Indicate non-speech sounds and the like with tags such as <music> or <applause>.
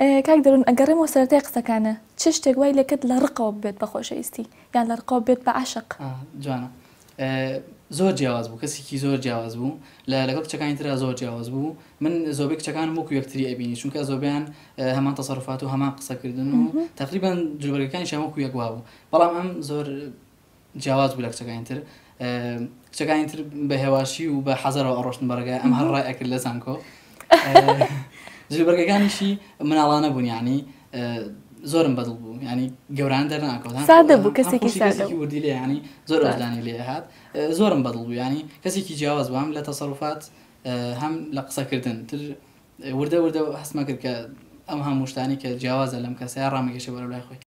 کاک دەرون ئەگەڕێمەوە سەرەتای قسەکانە چ شتێک وای لەکرد لە ڕقەوە بێت بە خۆشەویستی یان لە ڕقەوە بێت بە عاشق جوانە زۆر جیاواز بوو کەسێکی زۆر جیاواز بوو لە لەگەڵ کچەکانی تررا زۆر جیاواز بوو من زۆبێک کچەکان وەکو یەکتری ئەبینی چونکە زۆبیان هەمان تەسەرفات و هەمان قسەکردن و تقریبان جوبەرەکانی شەمە وەکو یەک بوو بەڵام ئەم زۆر جیاواز بوو لە کچەکانی تر. کچەکانی تر بە هێواشی و بە حەزەرەوە ئەڕۆشتن بەرگای ئەم هەڕای ئەکرد لە زانکۆ <laughs> جلبەرگەکانیشی مناڵانە بوون ینی زۆرم بەدڵ بوو. ینی گەوران دەرناکەوت سادە بوو کەسێکی وردی لێ ینی زۆر ئەزدانی لێ هات. زۆرم بەدڵ بوو. ینی کەسێکی جیاواز بام لە تەسەڕفات هەم لە قسەکردن. تر وردە وردە هەستمە کرد کە ئەم هەموو شتانی کە جیاوازە لەم کەسای ڕامەگەشە بەرە لای خۆی.